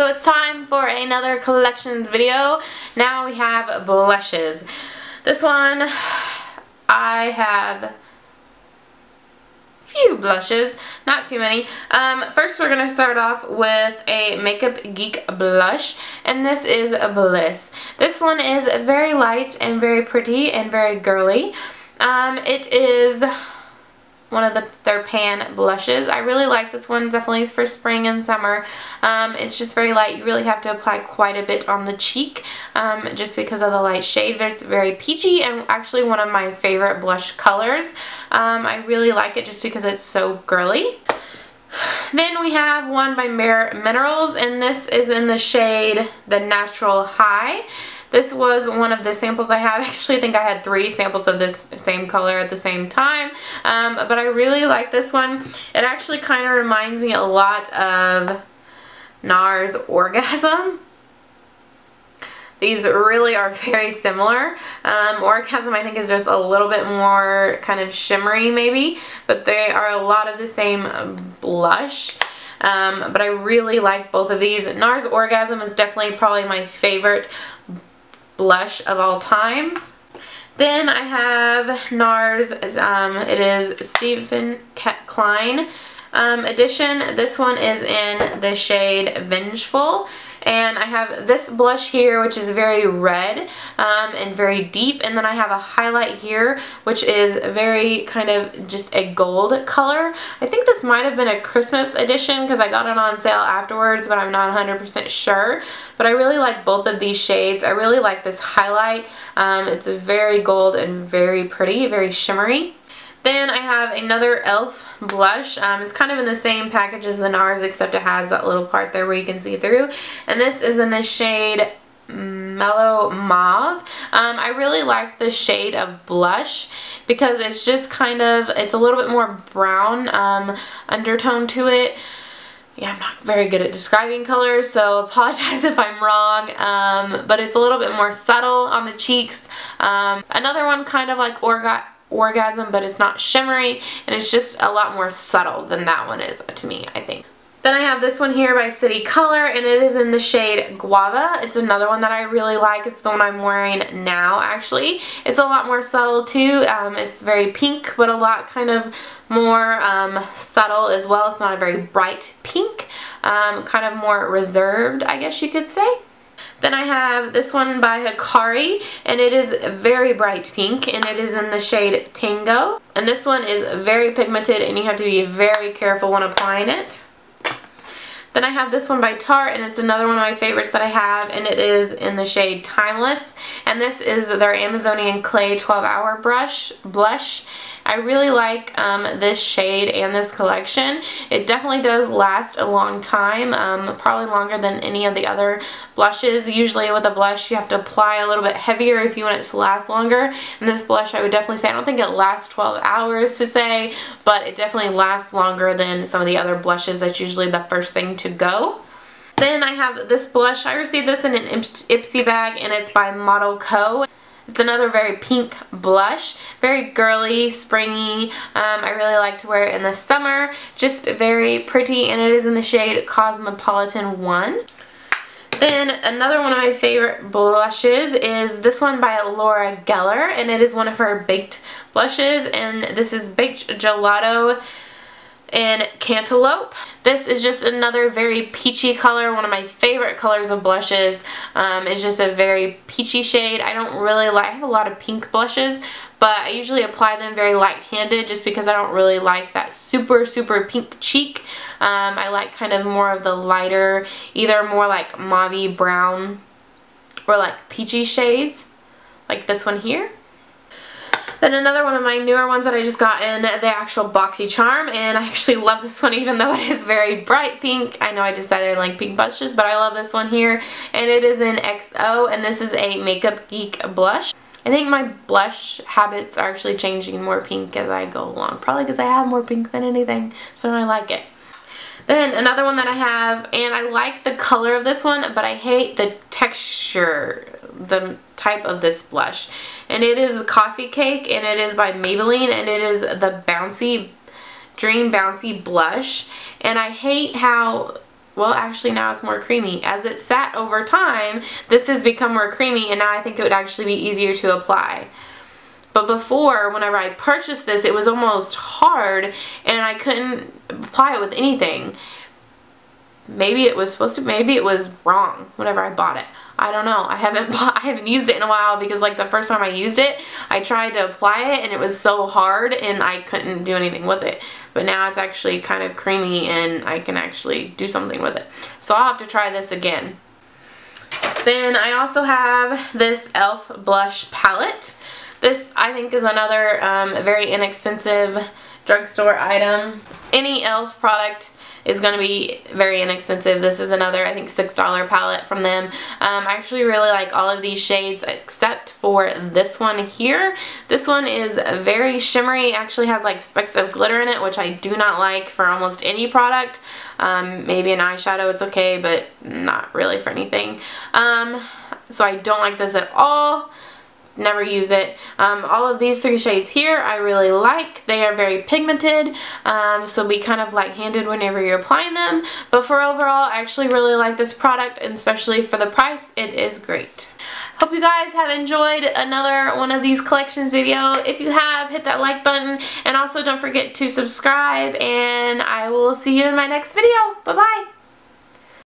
so it's time for another collections video. Now we have blushes. This one, I have few blushes, not too many. Um, first we're going to start off with a Makeup Geek blush, and this is a Bliss. This one is very light and very pretty and very girly. Um, it is one of the, their pan blushes. I really like this one, definitely for spring and summer. Um, it's just very light. You really have to apply quite a bit on the cheek um, just because of the light shade. It's very peachy and actually one of my favorite blush colors. Um, I really like it just because it's so girly. Then we have one by Bare Minerals and this is in the shade The Natural High. This was one of the samples I have. Actually, I think I had three samples of this same color at the same time. Um, but I really like this one. It actually kind of reminds me a lot of NARS Orgasm. These really are very similar. Um, Orgasm I think is just a little bit more kind of shimmery maybe, but they are a lot of the same blush. Um, but I really like both of these. NARS Orgasm is definitely probably my favorite blush of all times. Then I have NARS, um, it is Steven Klein um, edition. This one is in the shade Vengeful. And I have this blush here, which is very red um, and very deep. And then I have a highlight here, which is very kind of just a gold color. I think this might have been a Christmas edition because I got it on sale afterwards, but I'm not 100% sure. But I really like both of these shades. I really like this highlight. Um, it's very gold and very pretty, very shimmery. Then I have another e.l.f. blush. Um, it's kind of in the same package as the NARS except it has that little part there where you can see through. And this is in the shade Mellow Mauve. Um, I really like the shade of blush because it's just kind of, it's a little bit more brown um, undertone to it. Yeah, I'm not very good at describing colors, so apologize if I'm wrong, um, but it's a little bit more subtle on the cheeks. Um, another one kind of like Orga orgasm, but it's not shimmery, and it's just a lot more subtle than that one is to me, I think. Then I have this one here by City Color, and it is in the shade Guava. It's another one that I really like. It's the one I'm wearing now, actually. It's a lot more subtle, too. Um, it's very pink, but a lot kind of more um, subtle as well. It's not a very bright pink. Um, kind of more reserved, I guess you could say. Then I have this one by Hikari and it is very bright pink and it is in the shade Tango. And this one is very pigmented and you have to be very careful when applying it. Then I have this one by Tarte and it's another one of my favorites that I have and it is in the shade Timeless. And this is their Amazonian Clay 12 Hour Brush Blush I really like um, this shade and this collection. It definitely does last a long time, um, probably longer than any of the other blushes. Usually with a blush you have to apply a little bit heavier if you want it to last longer. And this blush I would definitely say, I don't think it lasts 12 hours to say, but it definitely lasts longer than some of the other blushes. That's usually the first thing to go. Then I have this blush. I received this in an Ipsy bag and it's by Model Co. It's another very pink blush, very girly, springy. Um, I really like to wear it in the summer. Just very pretty and it is in the shade Cosmopolitan 1. Then another one of my favorite blushes is this one by Laura Geller and it is one of her baked blushes and this is Baked Gelato in Cantaloupe. This is just another very peachy color, one of my favorite colors of blushes. Um, it's just a very peachy shade. I don't really like, I have a lot of pink blushes, but I usually apply them very light-handed just because I don't really like that super, super pink cheek. Um, I like kind of more of the lighter, either more like mauve brown or like peachy shades, like this one here. Then another one of my newer ones that I just got in the actual BoxyCharm and I actually love this one even though it is very bright pink. I know I just said I like pink blushes but I love this one here and it is in XO and this is a Makeup Geek blush. I think my blush habits are actually changing more pink as I go along. Probably because I have more pink than anything so I like it. Then another one that I have, and I like the color of this one, but I hate the texture, the type of this blush. And it is Coffee Cake, and it is by Maybelline, and it is the Bouncy, Dream Bouncy Blush. And I hate how well actually now it's more creamy. As it sat over time, this has become more creamy and now I think it would actually be easier to apply. But before, whenever I purchased this, it was almost hard and I couldn't apply it with anything. Maybe it was supposed to, maybe it was wrong whenever I bought it. I don't know. I haven't bought, I haven't used it in a while because like the first time I used it, I tried to apply it and it was so hard and I couldn't do anything with it. But now it's actually kind of creamy and I can actually do something with it. So I'll have to try this again. Then I also have this e.l.f. blush palette. This I think is another um, very inexpensive drugstore item. Any e.l.f. product is going to be very inexpensive. This is another, I think, $6 palette from them. Um, I actually really like all of these shades except for this one here. This one is very shimmery. actually has like specks of glitter in it, which I do not like for almost any product. Um, maybe an eyeshadow, it's okay, but not really for anything. Um, so I don't like this at all never use it. Um, all of these three shades here I really like. They are very pigmented, um, so be kind of light-handed whenever you're applying them. But for overall, I actually really like this product, and especially for the price, it is great. Hope you guys have enjoyed another one of these collections video. If you have, hit that like button, and also don't forget to subscribe, and I will see you in my next video. Bye-bye!